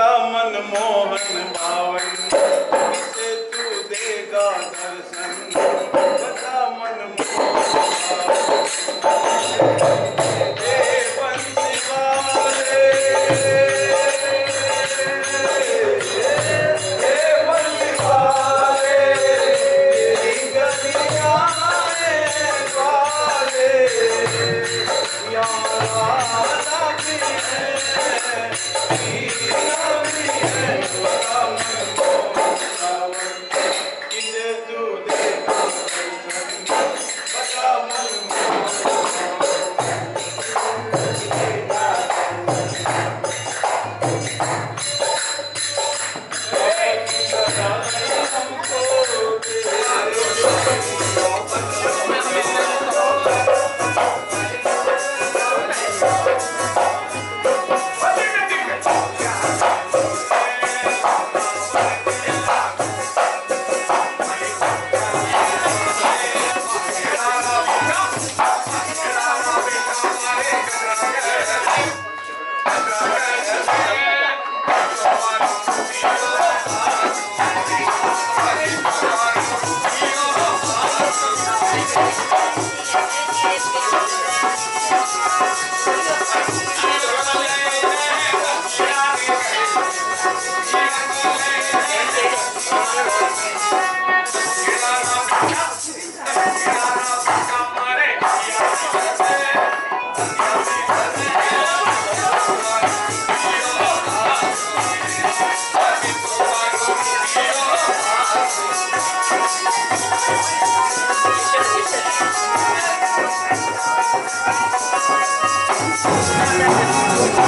बड़ा मनमोहन भावन से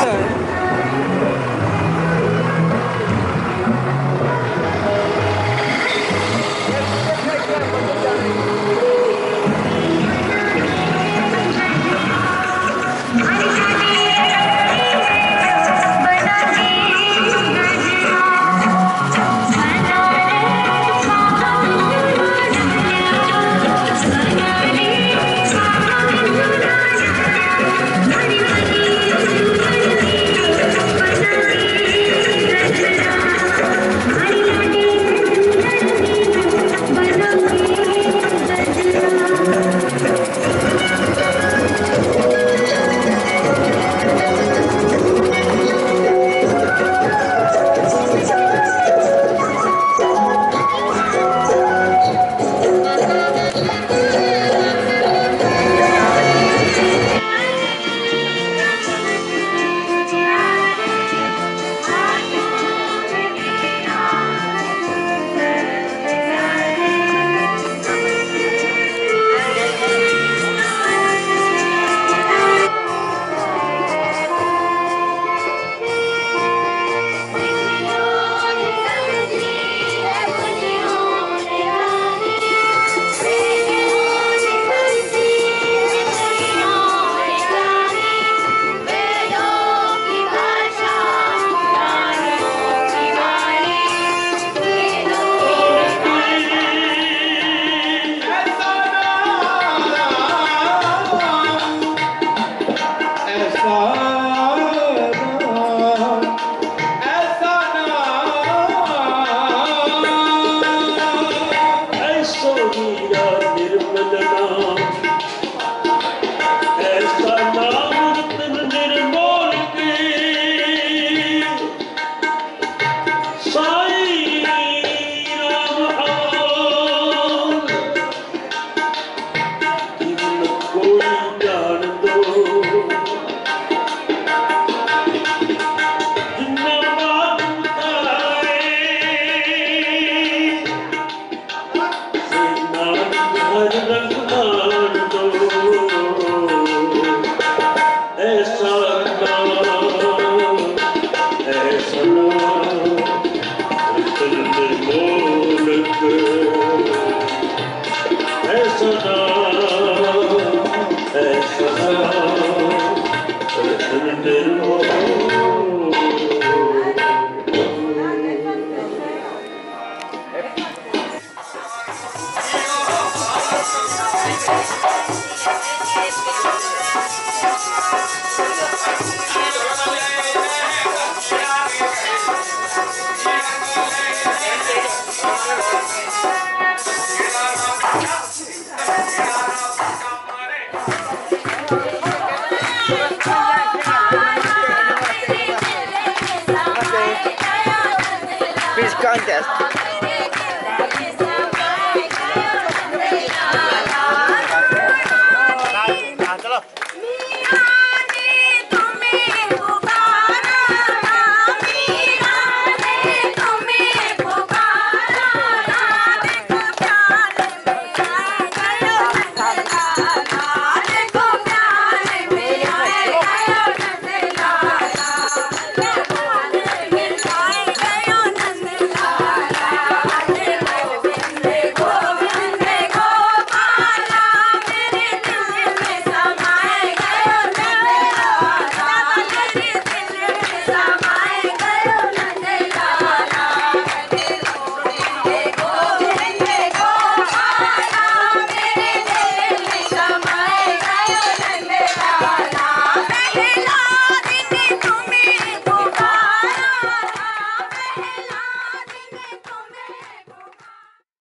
Thank Freude brennt behind us. that is.